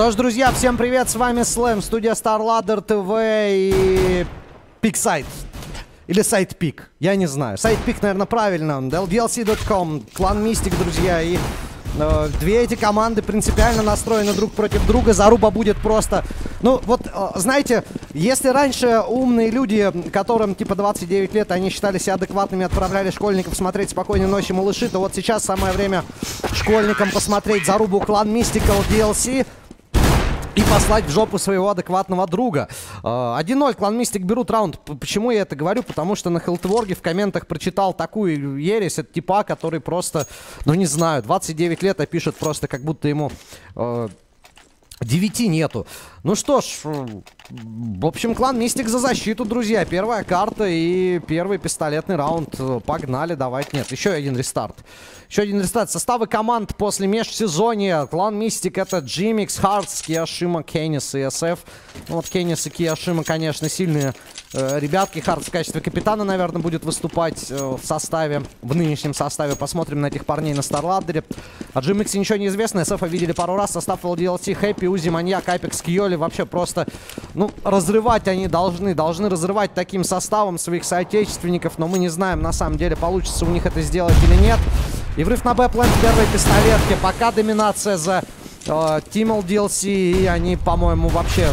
Что ж, друзья, всем привет, с вами Слэм, студия StarLadder TV и Пиксайт. Или сайт Пик, я не знаю. Сайт Пик, наверное, правильно. LDLC.com, клан Мистик, друзья, и э, две эти команды принципиально настроены друг против друга. Заруба будет просто... Ну, вот, э, знаете, если раньше умные люди, которым типа 29 лет, они считали себя адекватными, отправляли школьников смотреть «Спокойной ночи, малыши», то вот сейчас самое время школьникам посмотреть Зарубу клан Mystical DLC и послать в жопу своего адекватного друга. 1-0, клан Мистик берут раунд. Почему я это говорю? Потому что на Хелтворге в комментах прочитал такую ересь от типа, который просто, ну не знаю, 29 лет, а пишет просто как будто ему... Э, 9 нету. Ну что ж, в общем, клан Мистик за защиту, друзья. Первая карта и первый пистолетный раунд. Погнали, давайте. Нет, еще один рестарт. Еще один рестарт. Составы команд после межсезонья. Clan Mystik это GMX, Хартс, Киошима, Кеннис и СФ. Ну, вот Кеннис и Киошима, конечно, сильные ребятки. Хартс в качестве капитана, наверное, будет выступать э, в составе, в нынешнем составе. Посмотрим на этих парней на Старладдере. О Джимиксе ничего не известно. СФ видели пару раз. Состав LDLC, Хэппи, Узи, Маньяк, Апекс, Киоли. Вообще просто, ну, разрывать они должны. Должны разрывать таким составом своих соотечественников. Но мы не знаем, на самом деле, получится у них это сделать или нет. И врыв на Б-плент первой пистолетке. Пока доминация за э, Тимл DLC. И они, по-моему, вообще...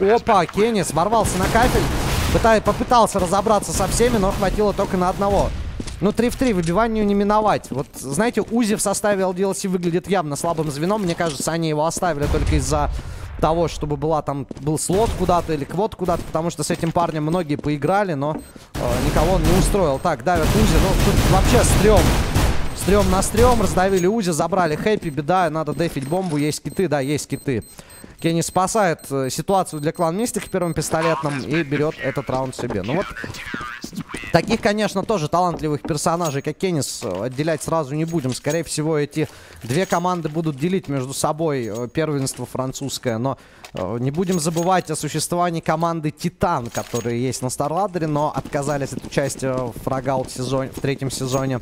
Опа, Кеннис ворвался на кафель. Пытай, попытался разобраться со всеми, но хватило только на одного. Ну, 3 в 3, выбиванию не миновать. Вот, знаете, Узи в составе LDLC выглядит явно слабым звеном. Мне кажется, они его оставили только из-за того, чтобы была там был слот куда-то или квот куда-то, потому что с этим парнем многие поиграли, но э, никого он не устроил. Так, давят Узи, ну тут вообще стрём. Стрём на стрём, раздавили Узи, забрали Хэппи, беда, надо дефить бомбу, есть киты, да, есть киты. Кенни спасает э, ситуацию для клан Мистик в первом пистолетном и берет этот раунд себе. Ну вот, таких, конечно, тоже талантливых персонажей, как Кеннис, э, отделять сразу не будем. Скорее всего, эти две команды будут делить между собой э, первенство французское. Но не будем забывать о существовании команды Титан, которые есть на Старладере, но отказались от участия в фрагаут сезоне, в третьем сезоне.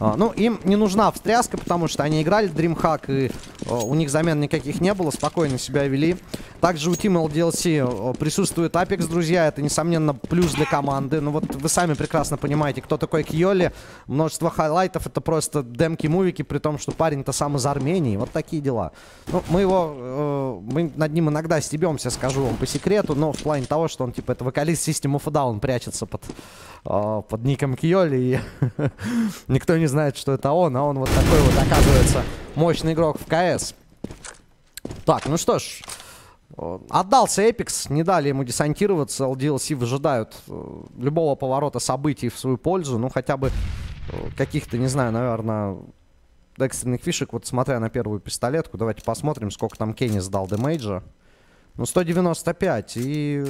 Ну, им не нужна встряска, потому что они играли DreamHack, и у них замен никаких не было, спокойно себя вели. Также у Team LDLC присутствует Apex, друзья. Это, несомненно, плюс для команды. Ну вот вы сами прекрасно понимаете, кто такой Кьоли. Множество хайлайтов. Это просто демки-мувики, при том, что парень-то сам из Армении. Вот такие дела. Ну, мы его... Э, мы над ним иногда стебемся, скажу вам по секрету. Но в плане того, что он, типа, это вокалист System of a Down прячется под, э, под ником Кьоли. И никто не знает, что это он. А он вот такой вот, оказывается, мощный игрок в КС. Так, ну что ж. Отдался Эпикс, не дали ему десантироваться. LDLC выжидают э, любого поворота событий в свою пользу. Ну, хотя бы э, каких-то, не знаю, наверное, экстренных фишек. Вот смотря на первую пистолетку, давайте посмотрим, сколько там Кенни сдал демейджа. Ну, 195 и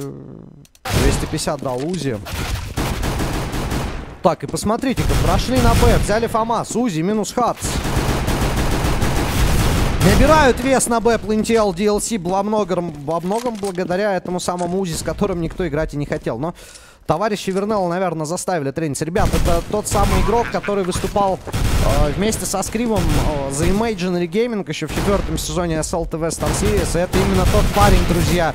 250 дал Узи. Так, и посмотрите-ка, прошли на Б, взяли ФАМАС, Узи минус Хатс. Набирают вес на Б Плентел DLC во многом, во многом благодаря этому самому Узи, с которым никто играть и не хотел. Но товарищи Вернелла, наверное, заставили трениться. Ребят, это тот самый игрок, который выступал э, вместе со Скривом э, за Imaginary Gaming еще в четвертом сезоне SLTV Star Series. И это именно тот парень, друзья,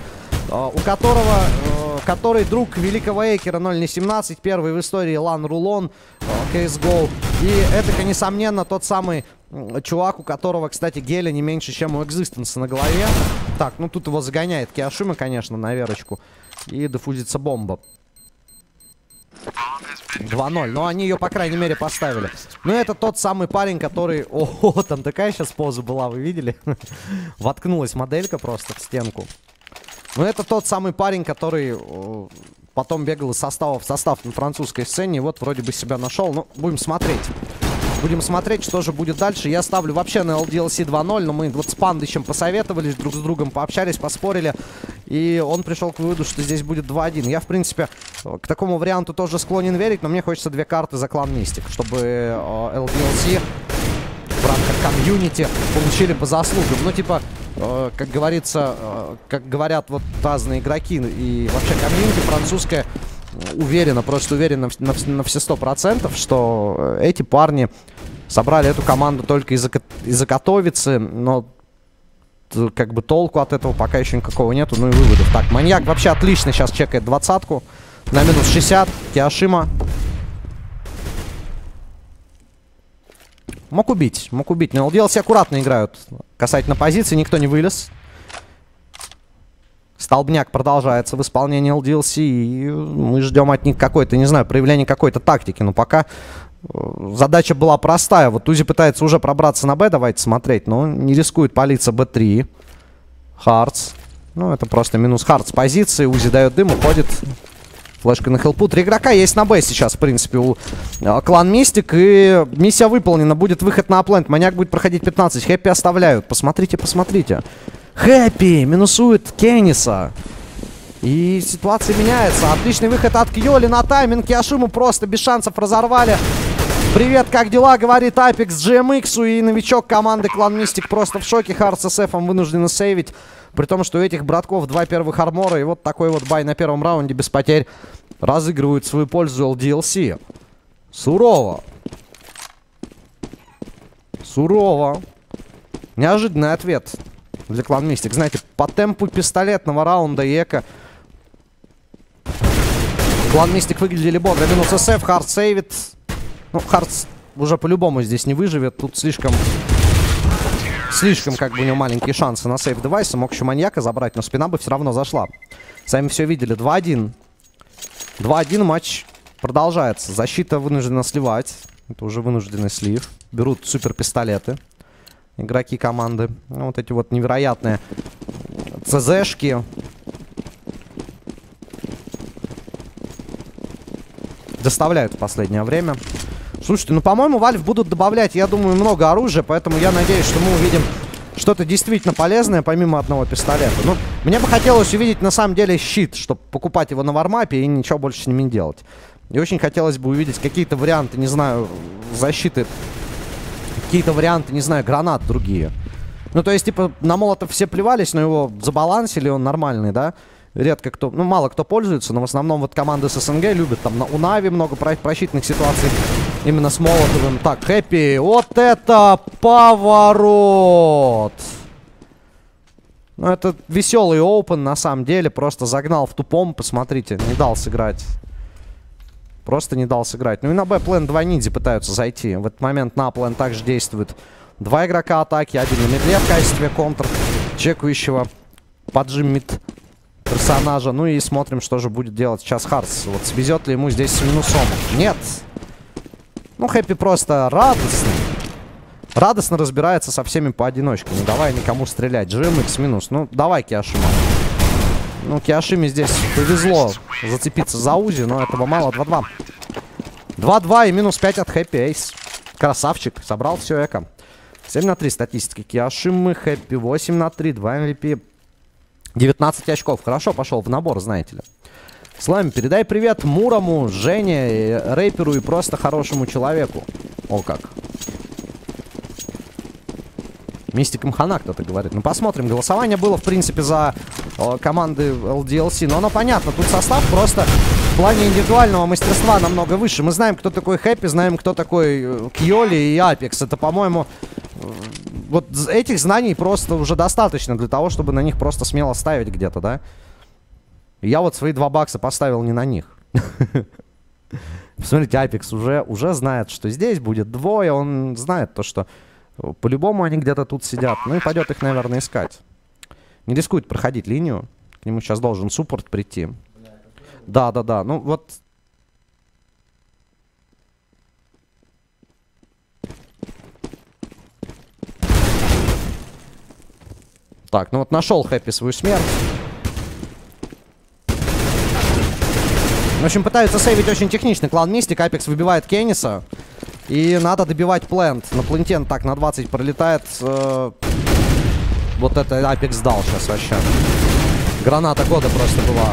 э, у которого, э, который друг великого Эйкера 0.17, первый в истории Лан Рулон, э, CSGO. И это, несомненно, тот самый Чувак, у которого, кстати, геля не меньше, чем у Экзистенса на голове. Так, ну тут его загоняет Киашима, конечно, на верочку. И дефузится бомба. 2-0. Но они ее, по крайней мере, поставили. Ну, это тот самый парень, который... О, там такая сейчас поза была, вы видели? Воткнулась моделька просто в стенку. Ну, это тот самый парень, который потом бегал из состава в состав на французской сцене. И вот вроде бы себя нашел. Ну, будем смотреть. Будем смотреть, что же будет дальше. Я ставлю вообще на LDLC 2.0, но мы вот с Пандычем посоветовались, друг с другом пообщались, поспорили. И он пришел к выводу, что здесь будет 2-1. Я, в принципе, к такому варианту тоже склонен верить, но мне хочется две карты за клан Мистик, чтобы LDLC э, в рамках комьюнити получили по заслугам. Ну, типа, э, как говорится, э, как говорят вот разные игроки и вообще комьюнити французская уверена, просто уверена на, на все сто процентов, что э, эти парни собрали эту команду только из-за из, -за, Катовицы, но как бы толку от этого пока еще никакого нету, ну и выводов. Так, маньяк вообще отлично сейчас чекает двадцатку. На минус 60. Киашима. Мог убить, мог убить. Но LDLC аккуратно играют. Касательно позиции, никто не вылез. Столбняк продолжается в исполнении LDLC. И мы ждем от них какой-то, не знаю, проявления какой-то тактики. Но пока э, задача была простая. Вот Узи пытается уже пробраться на Б, давайте смотреть. Но не рискует палиться Б3. Хартс. Ну, это просто минус Хартс позиции. Узи дает дым, уходит. Флешка на хелпу. Три игрока есть на Б сейчас, в принципе, у э, клан Мистик. И миссия выполнена. Будет выход на аплент. Маньяк будет проходить 15. Хэппи оставляют. Посмотрите, посмотрите. Хэппи минусует Кенниса. И ситуация меняется. Отличный выход от Кьоли на тайминг. Киашиму просто без шансов разорвали. Привет, как дела? Говорит Апекс GMX. И новичок команды Клан Мистик просто в шоке. Хард с СФом вынуждены сейвить. При том, что у этих братков два первых армора. И вот такой вот бай на первом раунде без потерь разыгрывают свою пользу LDLC. Сурово. Сурово. Неожиданный ответ для Клан Мистик. Знаете, по темпу пистолетного раунда и эко Мистик выглядели бодро. Минус СФ, Хард сейвит. Ну, Хардс уже по-любому здесь не выживет. Тут слишком Слишком, как бы, у него маленькие шансы на сейф девайса. Мог еще маньяка забрать, но спина бы все равно зашла. Сами все видели. 2-1. 2-1 матч продолжается. Защита вынуждена сливать. Это уже вынужденный слив. Берут супер пистолеты. Игроки команды. Ну, вот эти вот невероятные ЦЗшки. Доставляют в последнее время. Слушайте, ну, по-моему, Valve будут добавлять, я думаю, много оружия, поэтому я надеюсь, что мы увидим что-то действительно полезное, помимо одного пистолета. Ну, мне бы хотелось увидеть, на самом деле, щит, чтобы покупать его на вармапе и ничего больше с ними не делать. И очень хотелось бы увидеть какие-то варианты, не знаю, защиты. Какие-то варианты, не знаю, гранат другие. Ну, то есть, типа, на молотов все плевались, но его забалансили, он нормальный, да? редко кто, ну, мало кто пользуется, но в основном вот команды с СНГ любят. Там на, у Нави много про просчитанных ситуаций именно с Молотовым. Так, Хэппи, вот это поворот! Ну, это веселый опен, на самом деле. Просто загнал в тупом, посмотрите, не дал сыграть. Просто не дал сыграть. Ну и на Б-плен два ниндзя пытаются зайти. В этот момент на плен также действует два игрока атаки. Один на медле в качестве контр чекающего поджим мид персонажа. Ну и смотрим, что же будет делать сейчас Харс. Вот свезет ли ему здесь с минусом. Нет. Ну, Хэппи просто радостный. Радостно разбирается со всеми поодиночке. Не давай никому стрелять. GMX минус. Ну, давай, Киашима. Ну, Киашиме здесь повезло зацепиться за Узи, но этого мало. 2-2. 2-2 и минус 5 от Хэппи Эйс. Красавчик. Собрал все эко. 7 на 3 статистика Киашимы. Хэппи 8 на 3. 2 MVP. 19 очков. Хорошо пошел в набор, знаете ли. Слайм, передай привет Мурому, Жене, рэперу и просто хорошему человеку. О как. Мистиком хана кто-то говорит. Ну, посмотрим. Голосование было, в принципе, за о, команды LDLC. Но оно понятно. Тут состав просто в плане индивидуального мастерства намного выше. Мы знаем, кто такой Хэппи, знаем, кто такой э, Кьоли и Апекс. Это, по-моему, вот этих знаний просто уже достаточно для того, чтобы на них просто смело ставить где-то, да? Я вот свои два бакса поставил не на них. Посмотрите, Апекс уже, уже знает, что здесь будет двое. Он знает то, что по-любому они где-то тут сидят. Ну и пойдет их, наверное, искать. Не рискует проходить линию. К нему сейчас должен суппорт прийти. Да, да, да. Ну вот Так, ну вот нашел Хэппи свою смерть. В общем, пытаются сейвить очень технично. Клан Мистик, Апекс выбивает Кенниса. И надо добивать плент. На плентен так на 20 пролетает. Э, вот это Апекс дал сейчас вообще. Граната года просто была.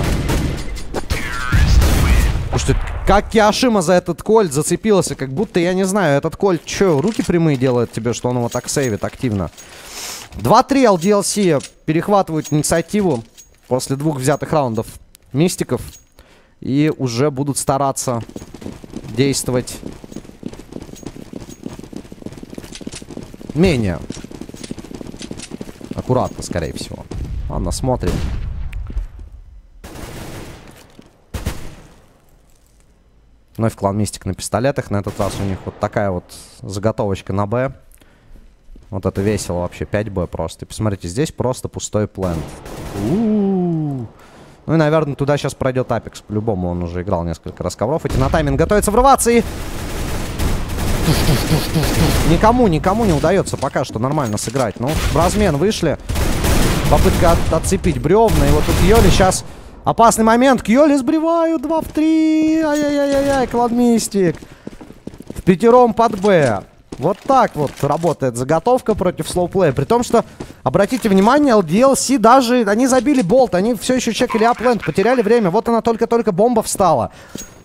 Слушайте, как Киашима за этот кольт зацепился, как будто, я не знаю, этот кольт что, руки прямые делает тебе, что он его так сейвит активно? 2-3 LDLC перехватывают инициативу после двух взятых раундов мистиков. И уже будут стараться действовать менее аккуратно, скорее всего. Ладно, смотрим. Вновь клан Мистик на пистолетах. На этот раз у них вот такая вот заготовочка на Б. Вот это весело вообще. 5Б просто. И посмотрите, здесь просто пустой плент. Ну и, наверное, туда сейчас пройдет Апекс. По-любому он уже играл несколько раз ковров. Эти на тайминг готовится врываться и... Никому, никому не удается пока что нормально сыграть. Ну, в размен вышли. Попытка от, отцепить бревна. И вот тут Йоли сейчас Опасный момент. Кьоли сбривают. 2 в 3. Ай-яй-яй-яй. Кладмистик. В пятером под Б. Вот так вот работает заготовка против слоуплея. При том, что, обратите внимание, LDLC даже, они забили болт, они все еще чекали A plant, потеряли время. Вот она только-только бомба встала.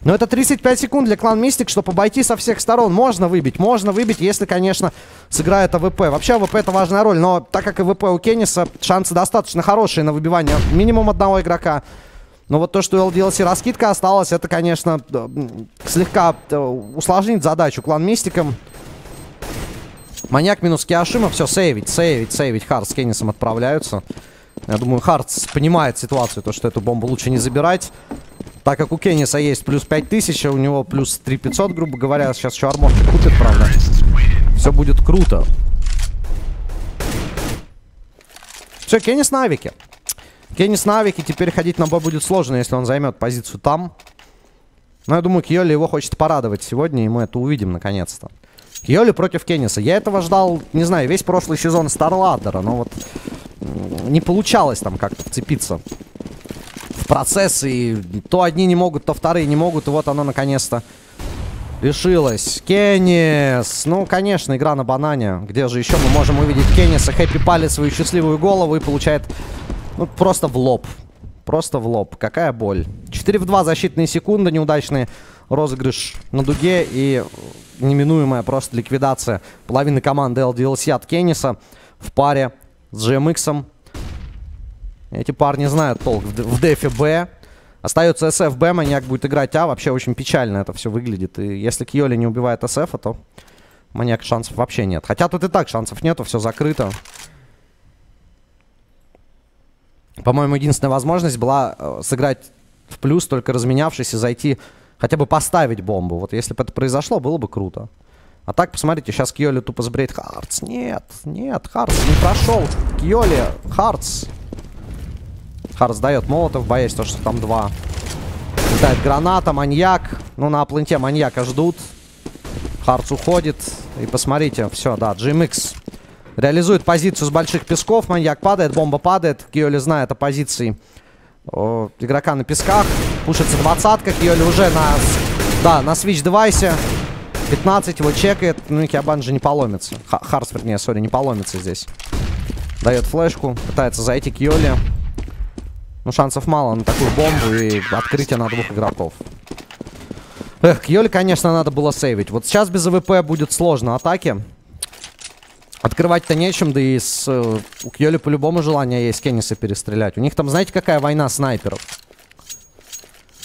Но это 35 секунд для Clan Mystik, чтобы обойти со всех сторон. Можно выбить, можно выбить, если, конечно, сыграет АВП. Вообще АВП это важная роль, но так как АВП у Кенниса, шансы достаточно хорошие на выбивание минимум одного игрока. Но вот то, что у LDLC раскидка осталась, это, конечно, слегка э, усложнит задачу клан Мистикам. Маньяк минус Киашима. Все, сейвить, сейвить, сейвить. Хард с Кеннисом отправляются. Я думаю, Хардс понимает ситуацию, то, что эту бомбу лучше не забирать. Так как у Кенниса есть плюс 5000, а у него плюс 3500, грубо говоря. Сейчас еще арморки купит, правда. Все будет круто. Все, Кеннис на авике. Кеннис на авике, теперь ходить на бой будет сложно, если он займет позицию там. Но я думаю, Кьоли его хочет порадовать сегодня, и мы это увидим наконец-то. Кьоли против Кенниса. Я этого ждал, не знаю, весь прошлый сезон Старладдера, но вот не получалось там как-то вцепиться в процесс, и то одни не могут, то вторые не могут, и вот оно наконец-то решилось. Кеннис! Ну, конечно, игра на банане. Где же еще мы можем увидеть Кенниса? Хэппи палит свою счастливую голову и получает ну, просто в лоб. Просто в лоб. Какая боль. 4 в 2 защитные секунды. Неудачный розыгрыш на дуге. И неминуемая просто ликвидация половины команды LDLC от Кенниса в паре с GMX. Эти парни знают толк в, в дефе Б. Остается SF Б, маньяк будет играть А. Вообще очень печально это все выглядит. И если Кьоли не убивает SF, то маньяк шансов вообще нет. Хотя тут и так шансов нету, все закрыто. По-моему, единственная возможность была э, сыграть в плюс, только разменявшись и зайти, хотя бы поставить бомбу. Вот если бы это произошло, было бы круто. А так, посмотрите, сейчас Кьоли тупо сбреет Хартс. Нет, нет, Хартс не прошел. Кьоли, Хартс. Хартс дает молотов, боясь то, что там два. Летает граната, маньяк. Ну, на пленте маньяка ждут. Хартс уходит. И посмотрите, все, да, GMX Реализует позицию с больших песков. Маньяк падает, бомба падает. Киоли знает о позиции о, игрока на песках. Пушится двадцатка. Киоли уже на, да, на свич-девайсе. 15 его чекает. Ну и Киабан же не поломится. Х Харс, вернее, sorry, не поломится здесь. Дает флешку. Пытается зайти Киоли. Ну, шансов мало на такую бомбу и открытие на двух игроков. Эх, Кьоли, конечно, надо было сейвить. Вот сейчас без АВП будет сложно атаки. Открывать-то нечем, да и с, э, у Кьоли по-любому желание есть Кенниса перестрелять. У них там, знаете, какая война снайперов?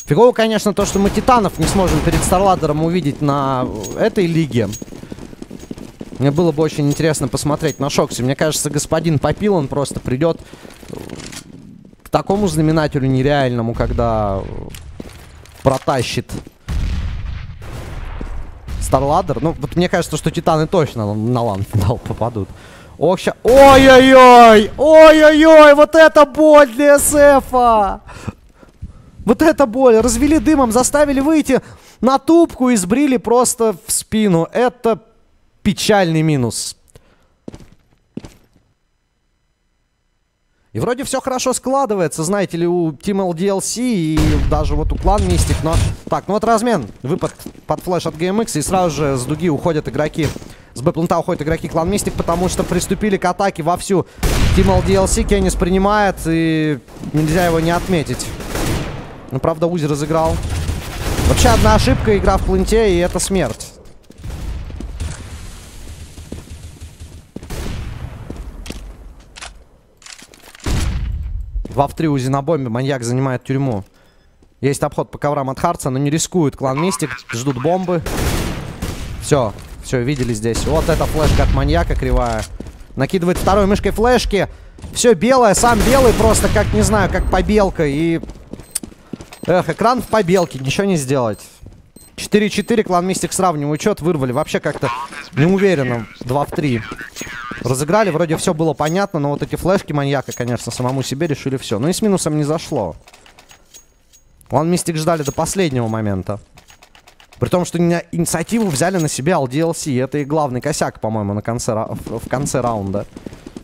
Фигово, конечно, то, что мы Титанов не сможем перед Старладером увидеть на этой лиге. Мне было бы очень интересно посмотреть на Шоксе. Мне кажется, господин Попил, он просто придет к такому знаменателю нереальному, когда протащит Старладер. Ну, вот мне кажется, что Титаны точно на лан-финал попадут. Ох, ща... Ой-ой-ой! Ой-ой-ой! Вот это боль для СФа! Вот это боль! Развели дымом, заставили выйти на тупку и сбрили просто в спину. Это печальный минус. И вроде все хорошо складывается, знаете ли, у Team LDLC и даже вот у Клан Мистик. Но так, ну вот размен. Выпад под флеш от GMX и сразу же с дуги уходят игроки. С Б-плента уходят игроки Клан Мистик, потому что приступили к атаке вовсю. Team LDLC Кеннис принимает и нельзя его не отметить. Ну, правда, Узи разыграл. Вообще одна ошибка, игра в пленте, и это смерть. 2 в 3 Узи на бомбе. Маньяк занимает тюрьму. Есть обход по коврам от Харца, но не рискует. Клан Мистик. Ждут бомбы. Все. Все, видели здесь. Вот эта флешка от маньяка кривая. Накидывает второй мышкой флешки. Все белое, сам белый просто, как, не знаю, как побелка. И... Эх, экран в побелке, ничего не сделать. 4-4, клан Мистик сравниваю учет, вырвали. Вообще как-то неуверенно. 2 в 3. Разыграли, вроде все было понятно, но вот эти флешки маньяка, конечно, самому себе решили все. Ну и с минусом не зашло. Клан Мистик ждали до последнего момента. При том, что инициативу взяли на себя LDLC. Это и главный косяк, по-моему, на конце, в конце раунда.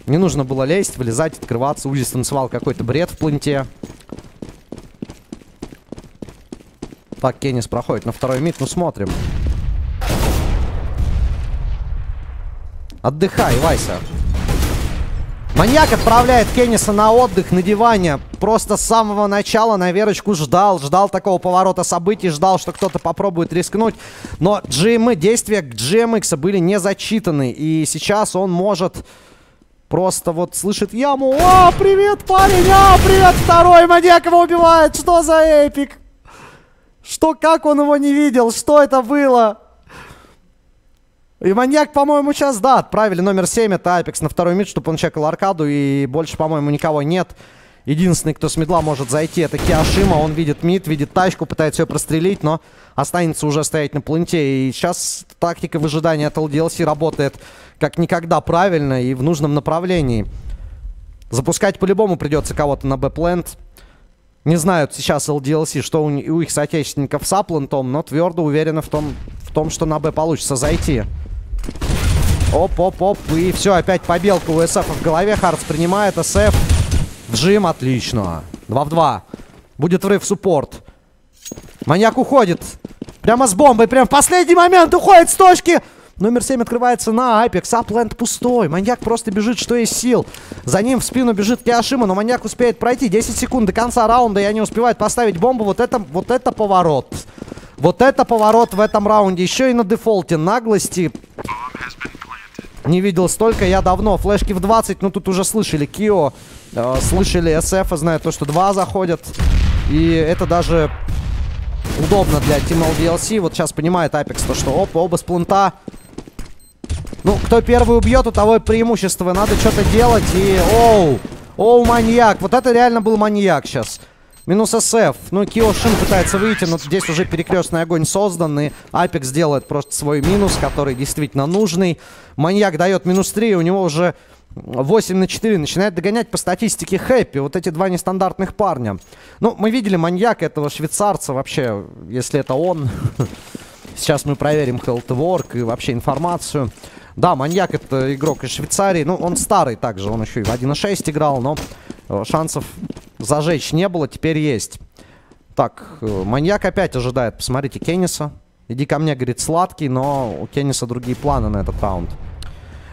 Не нужно было лезть, вылезать, открываться. Узи станцевал какой-то бред в планте. Так, Кеннис проходит на второй мид. Ну, смотрим. Отдыхай, Вайса. Маньяк отправляет Кенниса на отдых, на диване. Просто с самого начала на Верочку ждал. Ждал такого поворота событий. Ждал, что кто-то попробует рискнуть. Но GM, действия GMX были не зачитаны. И сейчас он может просто вот слышит яму. О, привет, парень! А, привет, второй! Маньяк его убивает! Что за эпик? Что, как он его не видел? Что это было? И маньяк, по-моему, сейчас, да, отправили номер 7, это Апекс на второй мид, чтобы он чекал аркаду, и больше, по-моему, никого нет. Единственный, кто с медла может зайти, это Киашима. Он видит мид, видит тачку, пытается ее прострелить, но останется уже стоять на планете. И сейчас тактика выжидания от LDLC работает как никогда правильно и в нужном направлении. Запускать по-любому придется кого-то на Б-плент. Не знают сейчас LDLC, что у, у их соотечественников с аплантом, но твердо уверены в том, в том, что на Б получится зайти. Оп-оп-оп. И все, опять побелка у СФ в голове. Хардс принимает. СФ. Джим, отлично. 2 в 2. Будет врыв суппорт. Маньяк уходит. Прямо с бомбой. Прям в последний момент уходит с точки. Номер 7 открывается на Айпекс. A plant пустой. Маньяк просто бежит, что есть сил. За ним в спину бежит Киашима, но маньяк успеет пройти. 10 секунд до конца раунда, и они успевают поставить бомбу. Вот это, вот это поворот. Вот это поворот в этом раунде. Еще и на дефолте наглости. Не видел столько я давно. Флешки в 20, ну тут уже слышали Кио, э, слышали СФ, знают то, что два заходят. И это даже удобно для Team LDLC. Вот сейчас понимает Apex то, что оп, оба с плента. Ну, кто первый убьет, у того и преимущество. Надо что-то делать и... Оу! Оу, маньяк! Вот это реально был маньяк сейчас. Минус СФ. Ну, Киошин пытается выйти, но здесь уже перекрестный огонь создан. И Апекс делает просто свой минус, который действительно нужный. Маньяк дает минус 3, у него уже 8 на 4. Начинает догонять по статистике Хэппи. Вот эти два нестандартных парня. Ну, мы видели маньяк этого швейцарца вообще, если это он. Сейчас мы проверим Health и вообще информацию. Да, маньяк это игрок из Швейцарии. Ну, он старый также, он еще и в 1.6 играл, но э, шансов зажечь не было, теперь есть. Так, э, маньяк опять ожидает. Посмотрите, Кенниса. Иди ко мне, говорит, сладкий, но у Кенниса другие планы на этот раунд.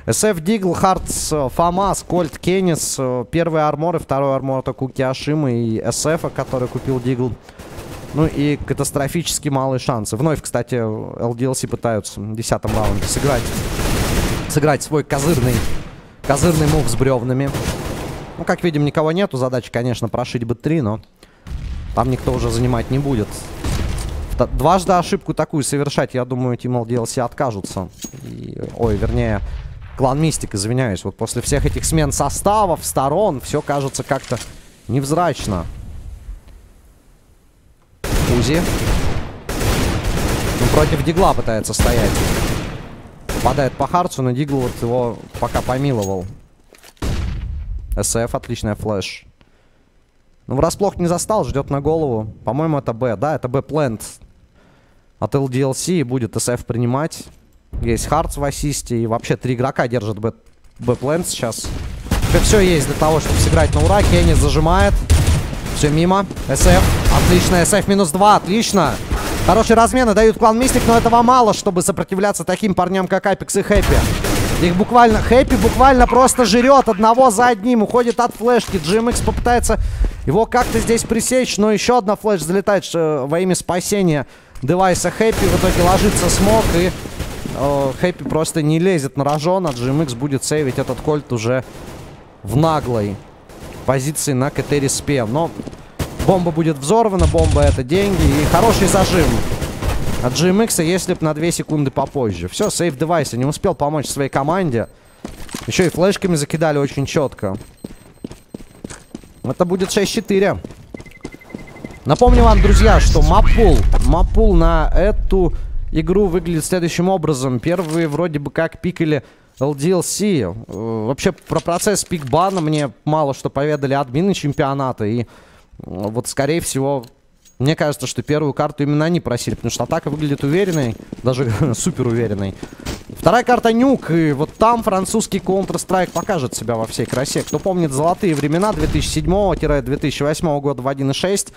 SF Дигл, Хартс, Фамас, Кольт, Кеннис. Э, первый армор и второй армор только у Киашимы и SF, который купил Дигл. Ну и катастрофически малые шансы. Вновь, кстати, LDLC пытаются в десятом раунде сыграть, сыграть свой козырный, козырный мув с бревнами. Ну, как видим, никого нету. Задача, конечно, прошить бы три, но там никто уже занимать не будет. Дважды ошибку такую совершать, я думаю, Team DLC откажутся. И, ой, вернее, клан Мистик, извиняюсь. Вот после всех этих смен составов, сторон, все кажется как-то невзрачно. Узи. Ну, против Дигла пытается стоять. Попадает по Харцу, но Дигл вот его пока помиловал. СФ, отличная флеш. Ну, врасплох не застал, ждет на голову. По-моему, это Б. Да, это Б-плент от LDLC. И будет СФ принимать. Есть Хартс в ассисте. И вообще три игрока держат Б-плент сейчас. Все есть для того, чтобы сыграть на ура. Кенни зажимает. Все мимо. СФ. Отлично. СФ минус 2. Отлично. Хорошие размены дают клан Мистик, но этого мало, чтобы сопротивляться таким парням, как Апекс и Хэппи. Их буквально... Хэппи буквально просто жрет одного за одним. Уходит от флешки. GMX попытается его как-то здесь пресечь, но еще одна флеш залетает э, во имя спасения девайса Хэппи. В итоге ложится смог и Хэппи просто не лезет на рожон, а GMX будет сейвить этот кольт уже в наглой позиции на КТ Респе. Но бомба будет взорвана, бомба это деньги и хороший зажим от GMX, если бы на 2 секунды попозже. Все, сейв девайса не успел помочь своей команде. Еще и флешками закидали очень четко. Это будет 6-4. Напомню вам, друзья, что маппул, маппул на эту игру выглядит следующим образом. Первые вроде бы как пикали LDLC. Э, вообще про процесс пикбана мне мало что поведали админы чемпионата. И вот скорее всего мне кажется, что первую карту именно они просили, потому что атака выглядит уверенной, даже супер уверенной. Вторая карта Нюк, и вот там французский Counter-Strike покажет себя во всей красе. Кто помнит золотые времена 2007-2008 года в 1.6,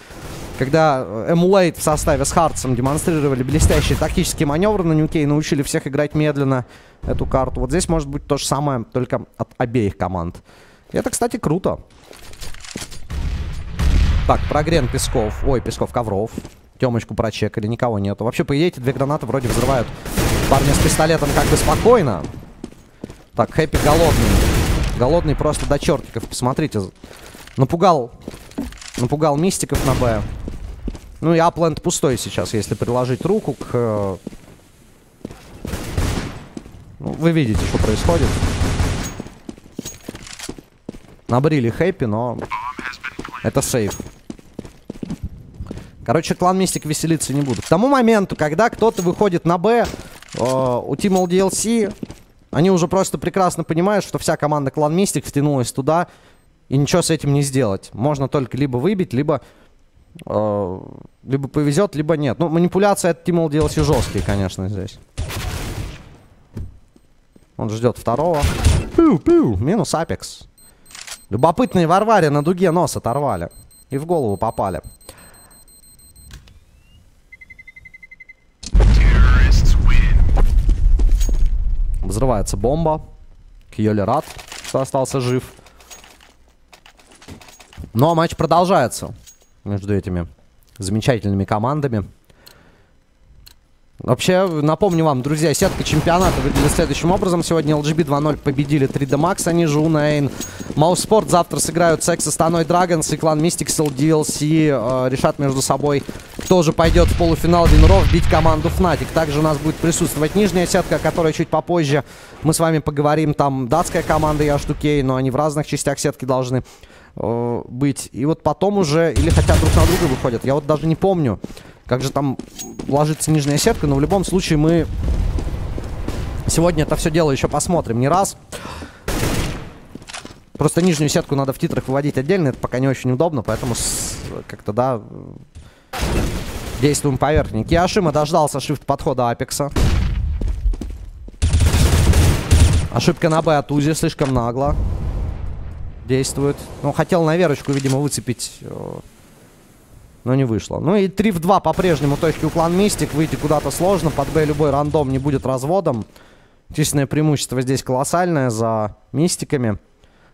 когда Emulate в составе с Хартсом демонстрировали блестящие тактические маневры на Нюке и научили всех играть медленно эту карту. Вот здесь может быть то же самое, только от обеих команд. Это, кстати, круто. Так, прогрен Песков. Ой, Песков Ковров. Темочку прочекали, никого нету. Вообще, по идее, эти две гранаты вроде взрывают парня с пистолетом как бы спокойно. Так, Хэппи голодный. Голодный просто до чертиков. Посмотрите. Напугал. Напугал мистиков на Б. Ну и Апленд пустой сейчас, если приложить руку к... Э, ну, вы видите, что происходит. Набрили Хэппи, но это сейф. Короче, клан Мистик веселиться не будут. К тому моменту, когда кто-то выходит на Б, э, у Team LDLC, они уже просто прекрасно понимают, что вся команда клан Мистик втянулась туда, и ничего с этим не сделать. Можно только либо выбить, либо... Э, либо повезет, либо нет. Ну, манипуляция от Team LDLC жесткие, конечно, здесь. Он ждет второго. Пиу-пиу. Минус Апекс. Любопытные Варваре на дуге нос оторвали. И в голову попали. Взрывается бомба. Кьоли рад, что остался жив. Но ну, а матч продолжается между этими замечательными командами. Вообще, напомню вам, друзья, сетка чемпионата выглядит следующим образом. Сегодня LGB 2-0 победили 3D Max, они же Унаэйн. Мауспорт завтра сыграют секс Станой Драгонс и клан Мистиксел DLC э, решат между собой, кто же пойдет в полуфинал Винров бить команду Fnatic. Также у нас будет присутствовать нижняя сетка, которая чуть попозже мы с вами поговорим. Там датская команда Яштукей, но они в разных частях сетки должны э, быть. И вот потом уже, или хотя друг на друга выходят, я вот даже не помню. Как же там ложится нижняя сетка, но в любом случае мы сегодня это все дело еще посмотрим не раз. Просто нижнюю сетку надо в титрах выводить отдельно, это пока не очень удобно, поэтому как-то, да, действуем поверхнее. Киашима дождался шифт подхода Апекса. Ошибка на Б от Узи, слишком нагло действует. Ну, хотел на верочку, видимо, выцепить э, но не вышло. Ну и 3 в 2 по-прежнему точки у клан Мистик. Выйти куда-то сложно. Под Б любой рандом не будет разводом. Численное преимущество здесь колоссальное за Мистиками.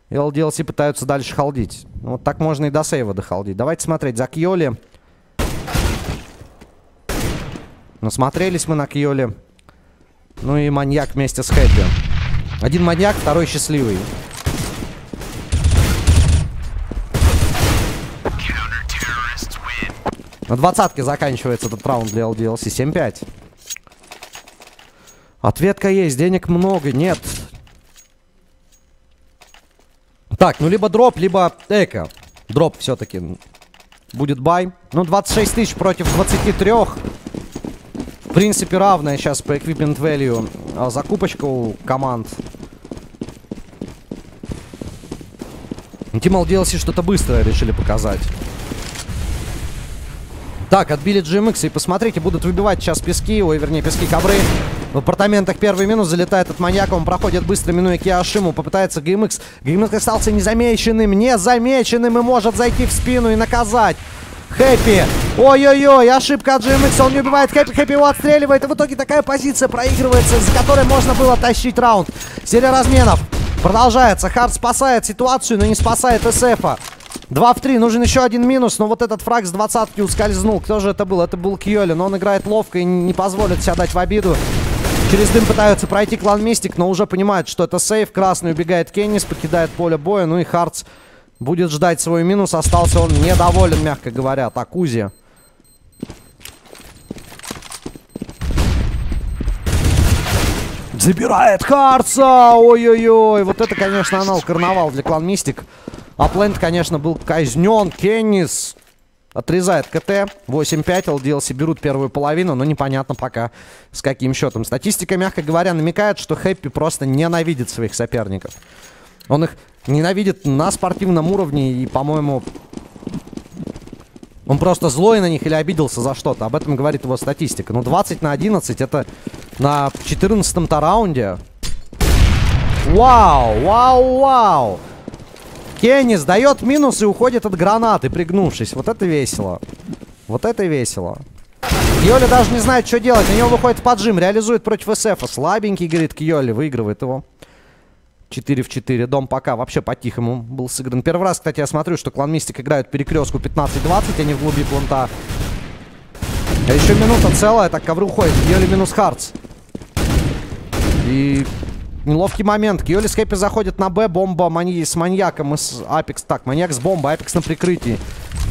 И LDLC пытаются дальше халдить. Ну, вот так можно и до сейва дохалдить. Давайте смотреть за Кьоли. Насмотрелись мы на Кьоли. Ну и маньяк вместе с Хэппи. Один маньяк, второй счастливый. На двадцатке заканчивается этот раунд для LDLC. 7-5. Ответка есть. Денег много. Нет. Так, ну либо drop, либо eco. Drop все-таки будет buy. Ну, 26 тысяч против 23. В принципе, равная сейчас по equipment value а закупочка у команд. Team LDLC что-то быстрое решили показать. Так, отбили GMX. И посмотрите, будут выбивать сейчас пески. Ой, вернее, пески ковры. В апартаментах первый минус залетает от маньяка. Он проходит быстро, минуя Киашиму. Попытается GMX. GMX остался незамеченным. Незамеченным и может зайти в спину и наказать. Хэппи. Ой-ой-ой, ошибка от GMX. Он не убивает Хэппи. Хэппи его отстреливает. И в итоге такая позиция проигрывается, за которой можно было тащить раунд. Серия разменов продолжается. Хард спасает ситуацию, но не спасает СФа. 2 в 3. Нужен еще один минус. Но вот этот фраг с двадцатки ускользнул. Кто же это был? Это был Кьоли. Но он играет ловко и не позволит себя дать в обиду. Через дым пытаются пройти клан Мистик, но уже понимают, что это сейф. Красный убегает Кеннис, покидает поле боя. Ну и Хартс будет ждать свой минус. Остался он недоволен, мягко говоря. Так, Узи. Забирает Харца! Ой-ой-ой, вот это, конечно, анал карнавал для клан Мистик. Аплент, конечно, был казнен. Кеннис отрезает КТ. 8-5, LDLC берут первую половину, но непонятно пока с каким счетом. Статистика, мягко говоря, намекает, что Хэппи просто ненавидит своих соперников. Он их ненавидит на спортивном уровне и, по-моему, он просто злой на них или обиделся за что-то. Об этом говорит его статистика. Ну, 20 на 11 это на 14-то раунде. Вау, вау, вау. Кенни сдает минус и уходит от гранаты, пригнувшись. Вот это весело. Вот это весело. Кьоли даже не знает, что делать. На него выходит поджим, реализует против СФ. Слабенький, говорит Кьоли, выигрывает его. 4 в 4. Дом пока вообще по-тихому был сыгран. Первый раз, кстати, я смотрю, что клан Мистик играют перекрестку 15-20, а не в глуби планта. А еще минута целая, так ковры уходит. Кьоли минус Хартс. И неловкий момент. Кьоли с Хэппи заходит на Б. Бомба мани с маньяком и с Апекс. Так, маньяк с бомбой, Апекс на прикрытии.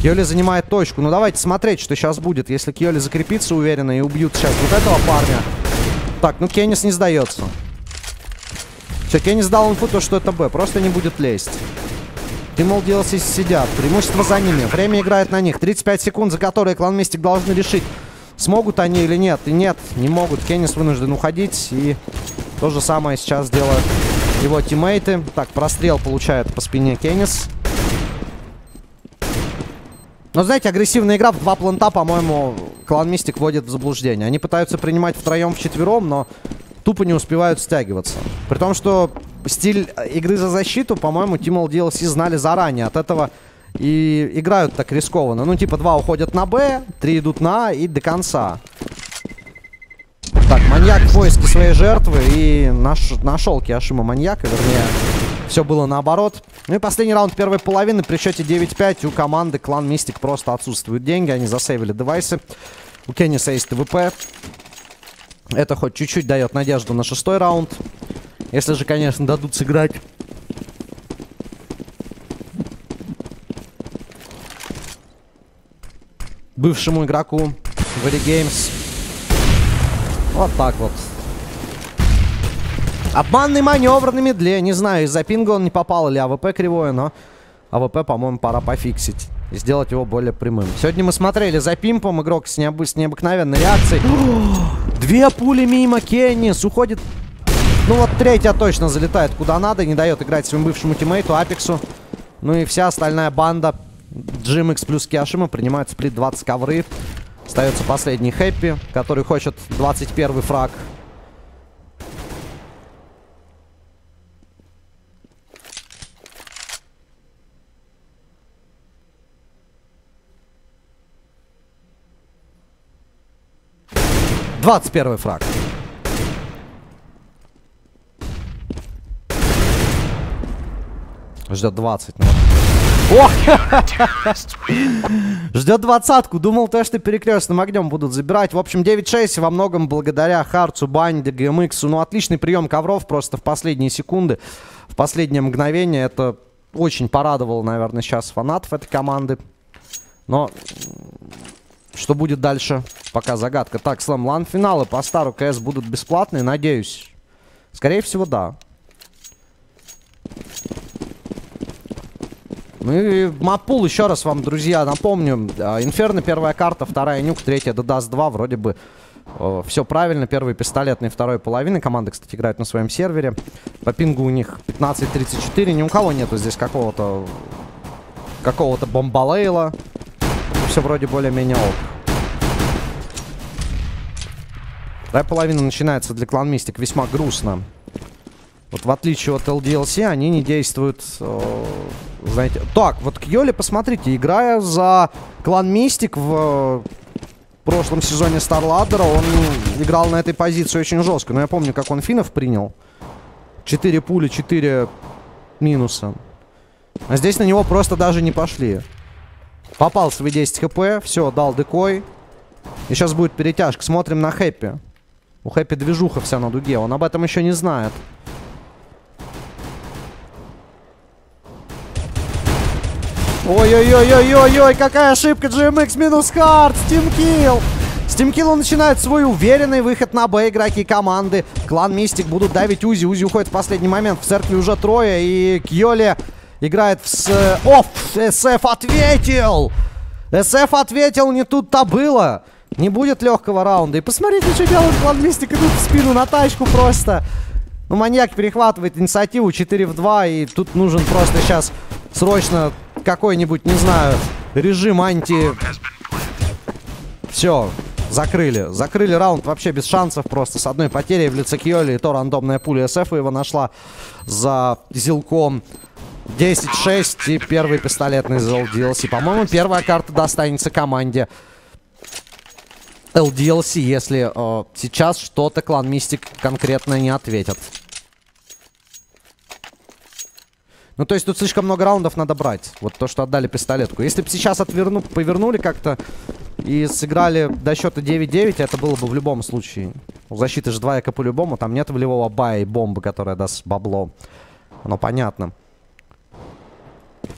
Кьоли занимает точку. Ну, давайте смотреть, что сейчас будет. Если Кьоли закрепится уверенно и убьют сейчас вот этого парня. Так, ну Кеннис не сдается. Все, Кенни сдал инфу, то, что это Б. Просто не будет лезть. Тимол DLC сидят. Преимущество за ними. Время играет на них. 35 секунд, за которые клан Мистик должны решить, смогут они или нет. И нет, не могут. Кеннис вынужден уходить. И то же самое сейчас делают его тиммейты. Так, прострел получает по спине Кеннис. Но, знаете, агрессивная игра в два планта, по-моему, клан Мистик вводит в заблуждение. Они пытаются принимать втроем, вчетвером, но тупо не успевают стягиваться. При том, что стиль игры за защиту, по-моему, Team DLC знали заранее. От этого и играют так рискованно. Ну, типа, два уходят на Б, три идут на А и до конца. Так, маньяк в поиске своей жертвы и наш, нашел Киашима маньяка, вернее, все было наоборот. Ну и последний раунд первой половины при счете 9-5 у команды Клан Мистик просто отсутствуют деньги, они засейвили девайсы. У Кенниса есть ТВП, это хоть чуть-чуть дает надежду на шестой раунд. Если же, конечно, дадут сыграть. Бывшему игроку Very Games. Вот так вот. Обманный маневр на мидле. Не знаю, из-за пинга он не попал или АВП кривое, но АВП, по-моему, пора пофиксить. И сделать его более прямым. Сегодня мы смотрели за пимпом. Игрок с, необы с необыкновенной реакцией. Две пули мимо. Кеннис уходит. Ну вот третья точно залетает куда надо. Не дает играть своему бывшему тиммейту Апексу. Ну и вся остальная банда Джим X плюс Киашима принимают сплит 20 ковры. Остается последний Хэппи, который хочет 21 фраг. Двадцать первый фраг. Ждет 20. Ну. Ох! Ждет двадцатку. Думал, то, что перекрестным огнем будут забирать. В общем, 9-6 во многом благодаря Харцу, Банде, GMX. Ну, отличный прием ковров просто в последние секунды. В последнее мгновение. Это очень порадовало, наверное, сейчас фанатов этой команды. Но что будет дальше, пока загадка. Так, слэм, лан-финалы по стару КС будут бесплатные, надеюсь. Скорее всего, да. Ну и мапул еще раз вам, друзья, напомню. А, Инферно первая карта, вторая нюк, третья Дадас 2. Вроде бы э, все правильно. Первый пистолетный, второй половины. Команда, кстати, играет на своем сервере. По пингу у них 15-34. Ни у кого нету здесь какого-то какого-то бомбалейла. Все вроде более-менее ок. Вторая половина начинается для клан Мистик весьма грустно. Вот в отличие от LDLC, они не действуют, э, знаете... Так, вот Кьоли, посмотрите, играя за клан Мистик в прошлом сезоне StarLadder, он играл на этой позиции очень жестко. Но я помню, как он финнов принял. 4 пули, 4 минуса. А здесь на него просто даже не пошли. Попал свои 10 хп, все, дал декой. И сейчас будет перетяжка. Смотрим на Хэппи. У Хэппи движуха вся на дуге, он об этом еще не знает. Ой-ой-ой-ой-ой-ой, какая ошибка, GMX минус хард, Steam kill. Стимкиллы начинают свой уверенный выход на Б. Игроки команды. Клан Мистик будут давить Узи. Узи уходит в последний момент. В церкви уже трое. И Кьоли играет в... С... Оф! СФ ответил! СФ ответил, не тут-то было. Не будет легкого раунда. И посмотрите, что делает клан Мистик. Идут в спину на тачку просто. Ну, маньяк перехватывает инициативу 4 в 2. И тут нужен просто сейчас срочно какой-нибудь, не знаю, режим анти... Все, закрыли. Закрыли раунд вообще без шансов просто. С одной потерей в лице Кьоли. И то рандомная пуля СФ его нашла за зилком. 10-6 и первый пистолетный LDLC. По-моему, первая карта достанется команде LDLC, если э, сейчас что-то клан Мистик конкретно не ответят. Ну, то есть тут слишком много раундов надо брать. Вот то, что отдали пистолетку. Если бы сейчас отверну, повернули как-то и сыграли до счета 9-9, это было бы в любом случае. У защиты же 2 эко по-любому. Там нет волевого бая и бомбы, которая даст бабло. Оно понятно.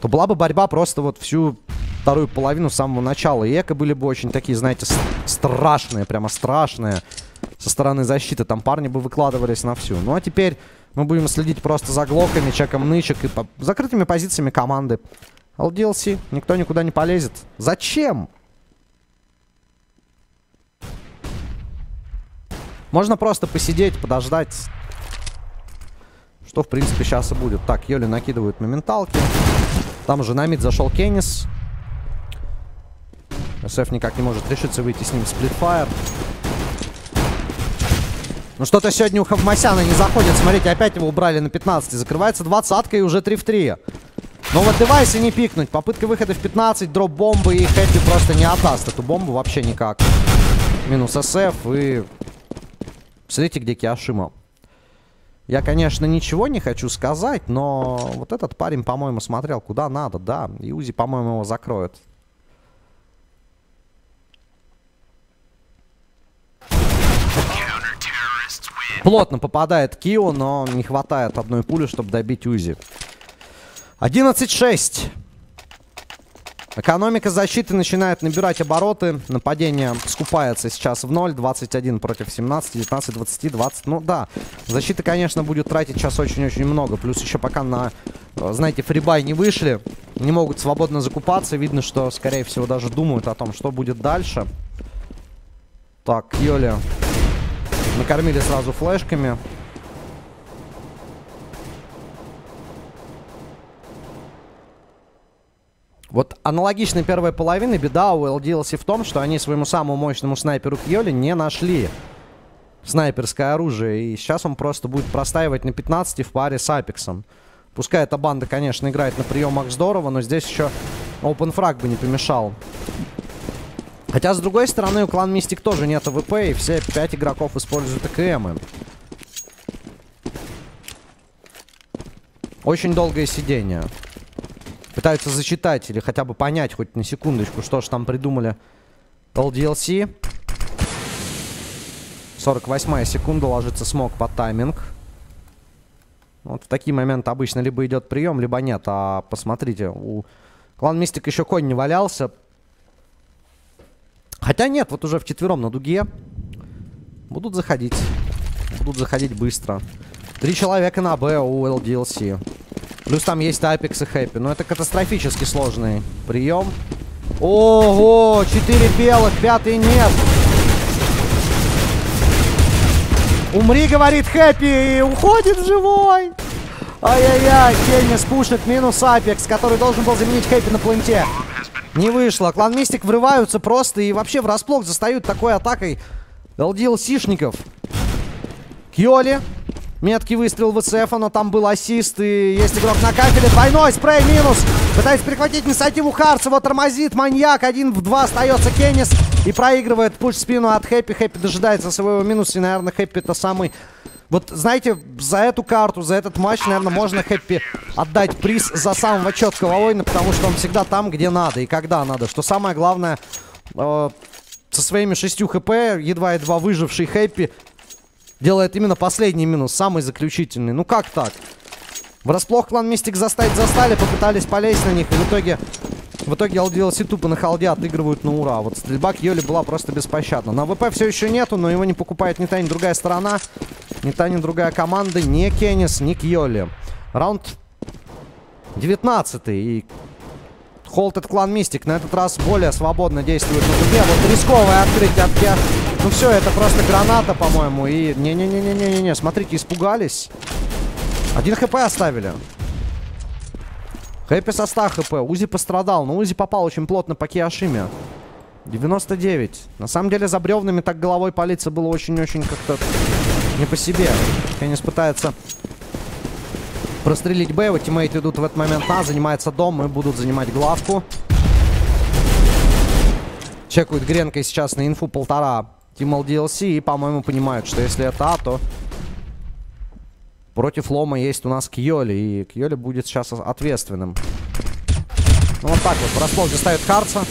То была бы борьба просто вот всю вторую половину с самого начала. И эко были бы очень такие, знаете, страшные, прямо страшные со стороны защиты. Там парни бы выкладывались на всю. Ну а теперь мы будем следить просто за глоками, чеком нычек и по закрытыми позициями команды. LDLC. Никто никуда не полезет. Зачем? Можно просто посидеть, подождать. Что, в принципе, сейчас и будет. Так, Йоли накидывают моменталки. Там уже на мид зашел Кеннис. СФ никак не может решиться выйти с ним в сплитфайр. Ну что-то сегодня у Хавмасяна не заходит. Смотрите, опять его убрали на 15. Закрывается двадцатка и уже 3 в 3. Но вот девайсы не пикнуть. Попытка выхода в 15, дроп бомбы и Хэппи просто не отдаст эту бомбу вообще никак. Минус СФ и... Смотрите, где Киашима. Я, конечно, ничего не хочу сказать, но вот этот парень, по-моему, смотрел куда надо, да. И Узи, по-моему, его закроет. Плотно попадает Кио, но не хватает одной пули, чтобы добить Узи. 11-6. Экономика защиты начинает набирать обороты. Нападение скупается сейчас в 0. 21 против 17, 19, 20, 20. Ну да, защита, конечно, будет тратить сейчас очень-очень много. Плюс еще пока на, э, знаете, фрибай не вышли. Не могут свободно закупаться. Видно, что, скорее всего, даже думают о том, что будет дальше. Так, Йоли Накормили сразу флешками. Вот аналогичной первой половины беда у LDLC в том, что они своему самому мощному снайперу Кьоли не нашли снайперское оружие. И сейчас он просто будет простаивать на 15 в паре с Апексом. Пускай эта банда, конечно, играет на приемах здорово, но здесь еще open бы не помешал. Хотя, с другой стороны, у Clan Mystik тоже нет АВП, и все пять игроков используют АКМы. Очень долгое сидение. Пытаются зачитать или хотя бы понять хоть на секундочку, что же там придумали LDLC. 48 секунда ложится смог по тайминг. Вот в такие моменты обычно либо идет прием, либо нет. А посмотрите, у клан Мистик еще конь не валялся. Хотя нет, вот уже в четвером на дуге. Будут заходить. Будут заходить быстро. Три человека на Б у LDLC. Плюс там есть Апекс и Хэппи. Но это катастрофически сложный прием. Ого! Четыре белых, пятый нет. Умри, говорит Хэппи, и уходит живой. Ай-яй-яй, Кеннис пушит минус Апекс, который должен был заменить Хэппи на пленте. Не вышло. Клан Мистик врываются просто и вообще врасплох застают такой атакой LDLC-шников. Кьоли. Меткий выстрел в СФ, но там был ассист и есть игрок на кафеле. Двойной спрей минус. Пытается перехватить инициативу Харц. Его тормозит маньяк. Один в два остается Кеннис. И проигрывает пуш спину от Хэппи. Хэппи дожидается своего минуса. И, наверное, Хэппи это самый вот, знаете, за эту карту, за этот матч, наверное, можно Хэппи отдать приз за самого четкого воина, потому что он всегда там, где надо и когда надо. Что самое главное, э, со своими шестью хп, едва-едва выживший Хэппи, делает именно последний минус, самый заключительный. Ну как так? Врасплох клан Мистик заставить застали, попытались полезть на них, и в итоге В итоге LDLC тупо на халде отыгрывают на ура. Вот стрельба к Йоли была просто беспощадна. На ВП все еще нету, но его не покупает ни та, ни другая сторона. Ни та, ни другая команда. Ни Кеннис, ни Кьоли. Раунд 19 и Холтед клан Мистик на этот раз более свободно действует на дуге. Вот рисковое открытие от Кеа. Ну все, это просто граната, по-моему. И не-не-не-не-не-не, смотрите, испугались. Один хп оставили. Хэппи со 100 хп. Узи пострадал, но Узи попал очень плотно по Киашиме. 99. На самом деле за бревнами так головой палиться было очень-очень как-то не по себе. Кеннис пытается прострелить Б. Вот тиммейты идут в этот момент на, занимается дом и будут занимать главку. Чекают Гренкой сейчас на инфу полтора Team LDLC и, по-моему, понимают, что если это А, то против Лома есть у нас Кьоли. И Кьоли будет сейчас ответственным. Ну, вот так вот. Врасплох достает Харца.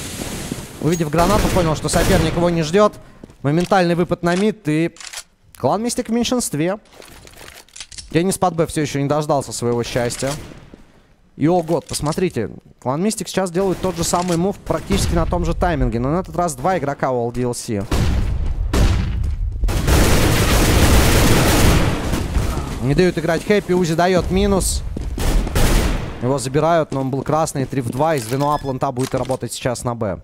Увидев гранату, понял, что соперник его не ждет. Моментальный выпад на мид и... Клан Мистик в меньшинстве. Кеннис под Б все еще не дождался своего счастья. И о год, посмотрите, Клан Мистик сейчас делает тот же самый мув практически на том же тайминге, но на этот раз два игрока у LDLC. Не дают играть Хэппи, Узи дает минус. Его забирают, но он был красный, 3 в 2, и звено Апланта будет работать сейчас на Б.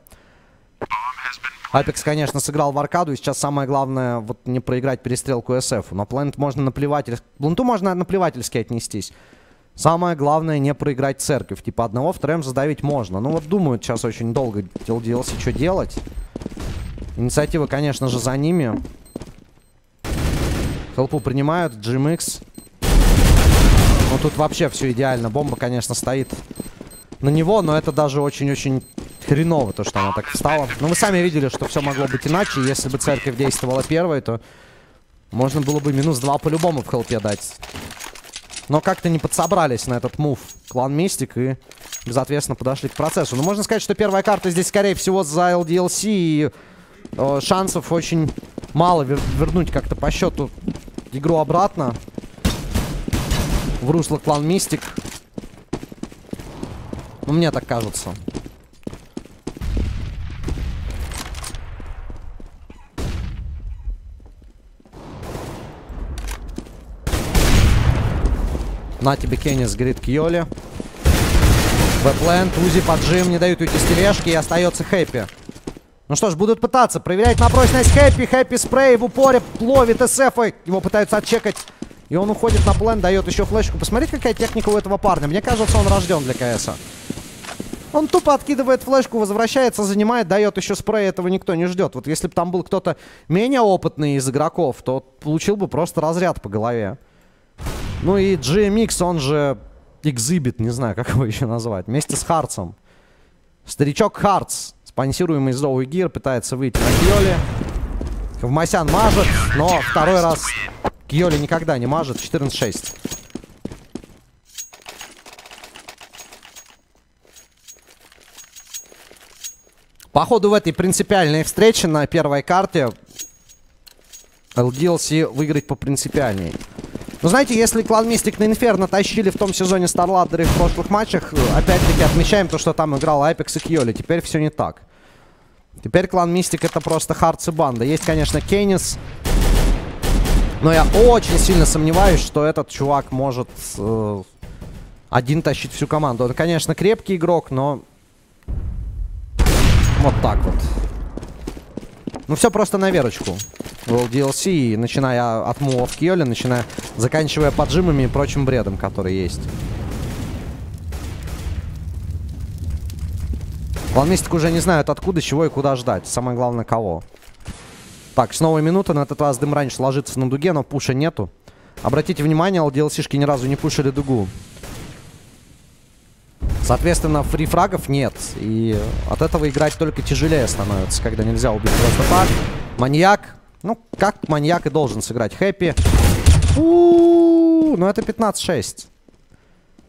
Апекс, конечно, сыграл в аркаду, и сейчас самое главное, вот не проиграть перестрелку SF. На Планет можно наплевательски... Планту можно наплевательски отнестись. Самое главное, не проиграть церковь. Типа одного втроем задавить можно. Ну вот думают сейчас очень долго DLC что делать. Инициатива, конечно же, за ними. Хелпу принимают, GMX. Ну тут вообще все идеально. Бомба, конечно, стоит на него, но это даже очень-очень хреново, то, что она так встала. Но вы сами видели, что все могло быть иначе. Если бы церковь действовала первой, то можно было бы минус 2 по-любому в хелпе дать. Но как-то не подсобрались на этот мув клан Мистик и безответственно подошли к процессу. Но можно сказать, что первая карта здесь, скорее всего, за LDLC. И э, шансов очень мало вер вернуть как-то по счету игру обратно. В русло клан Мистик. Ну, мне так кажется. На тебе Кеннис, говорит Кьоли. Вэпленд, Узи, поджим, не дают уйти с тележки и остается Хэппи. Ну что ж, будут пытаться проверять на прочность Хэппи. Хэппи спрей в упоре ловит СФ. Его пытаются отчекать. И он уходит на плен, дает еще флешку. Посмотрите, какая техника у этого парня. Мне кажется, он рожден для КСа. Он тупо откидывает флешку, возвращается, занимает, дает еще спрей. Этого никто не ждет. Вот если бы там был кто-то менее опытный из игроков, то получил бы просто разряд по голове. Ну и GMX, он же Exhibit, не знаю, как его еще назвать, вместе с Хартсом. Старичок Хартс, спонсируемый Зоуи Гир, пытается выйти на Кьоли. Хавмасян мажет, но второй раз Кьоли никогда не мажет. 14-6. Походу в этой принципиальной встрече на первой карте LDLC выиграть по принципиальней. Ну, знаете, если клан Мистик на Инферно тащили в том сезоне Старладдеры в прошлых матчах, опять-таки отмечаем то, что там играл Айпекс и Кьоли. Теперь все не так. Теперь клан Мистик это просто Хардс и банда. Есть, конечно, Кейнис. Но я очень сильно сомневаюсь, что этот чувак может э, один тащить всю команду. Он, конечно, крепкий игрок, но... Вот так вот. Ну, все просто на верочку. World DLC, начиная от мувов Кьоли, начиная, заканчивая поджимами и прочим бредом, который есть. Планмистик уже не знают откуда, чего и куда ждать. Самое главное, кого. Так, снова минута. На этот раз Дымранч ложится на дуге, но пуша нету. Обратите внимание, LDLC-шки ни разу не пушили дугу. Соответственно, фрифрагов нет. И от этого играть только тяжелее становится, когда нельзя убить просто так. Маньяк. Ну, как маньяк и должен сыграть. Хэппи. Ну, это 15-6.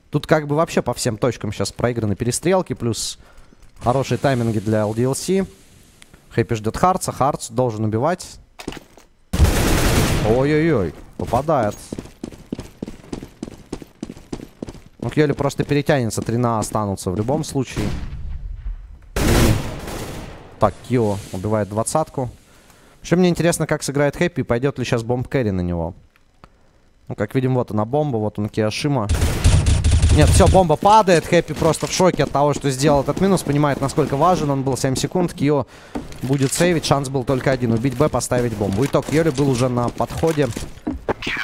Тут как бы вообще по всем точкам сейчас проиграны перестрелки. Плюс хорошие тайминги для LDLC. Хэппи ждет Хартса. Хартс должен убивать. Ой-ой-ой. Попадает. Ну, Кьоли просто перетянется. 3 на останутся в любом случае. Так, Кио убивает двадцатку. Еще мне интересно, как сыграет Хэппи, пойдет ли сейчас бомб кэрри на него. Ну, как видим, вот она бомба, вот он Киошима. Нет, все, бомба падает. Хэппи просто в шоке от того, что сделал этот минус. Понимает, насколько важен он был. 7 секунд. Кио будет сейвить. Шанс был только один. Убить Б, поставить бомбу. Итог Йоли был уже на подходе.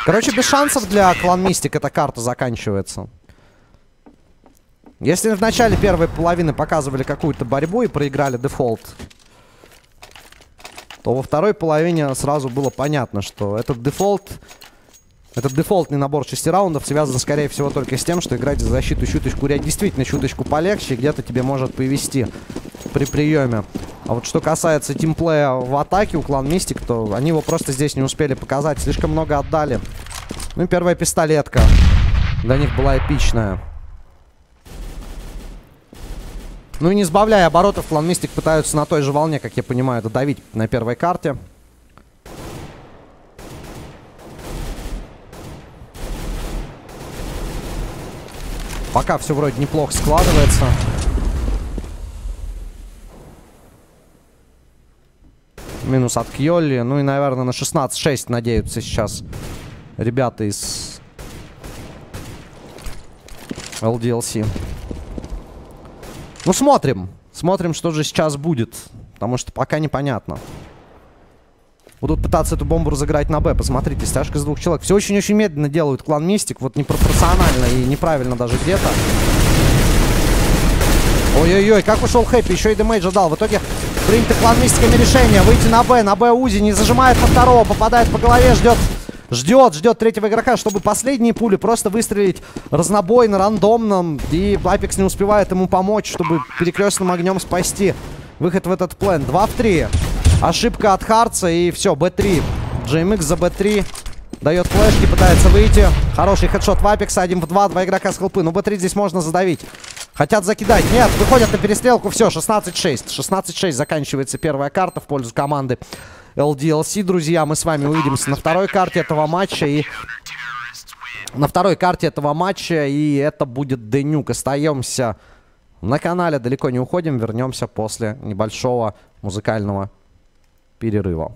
Короче, без шансов для клан Мистик эта карта заканчивается. Если в начале первой половины показывали какую-то борьбу и проиграли дефолт, то во второй половине сразу было понятно, что этот дефолт этот дефолтный набор 6 раундов связан, скорее всего, только с тем, что играть за защиту чуточку, действительно чуточку полегче, где-то тебе может повести при приеме. А вот что касается тимплея в атаке у клан Мистик, то они его просто здесь не успели показать. Слишком много отдали. Ну и первая пистолетка. Для них была эпичная. Ну и не сбавляя оборотов, клан Мистик пытаются на той же волне, как я понимаю, додавить на первой карте. Пока все вроде неплохо складывается. Минус от Кьолли. Ну и, наверное, на 16-6 надеются сейчас ребята из LDLC. Ну, смотрим. Смотрим, что же сейчас будет. Потому что пока непонятно. Будут пытаться эту бомбу разыграть на Б. Посмотрите, стяжка из двух человек. Все очень-очень медленно делают клан Мистик. Вот непропорционально и неправильно даже где-то. Ой-ой-ой, как ушел Хэппи, еще и демейджа дал. В итоге принято клан Мистиками решение выйти на Б. На Б Узи не зажимает на второго, попадает по голове, ждет ждет, ждет третьего игрока, чтобы последние пули просто выстрелить разнобойно, рандомном. И Апекс не успевает ему помочь, чтобы перекрестным огнем спасти выход в этот план. 2 в 3. Ошибка от Харца и все, Б3. GMX за Б3. Дает флешки, пытается выйти. Хороший хедшот в Апекса. Один в два, два игрока с хелпы. Ну, Б3 здесь можно задавить. Хотят закидать. Нет, выходят на перестрелку. Все, 16-6. 16-6 заканчивается первая карта в пользу команды LDLC, друзья. Мы с вами увидимся на второй карте этого матча. И на второй карте этого матча. И это будет Денюк. Остаемся на канале. Далеко не уходим. Вернемся после небольшого музыкального перерыва.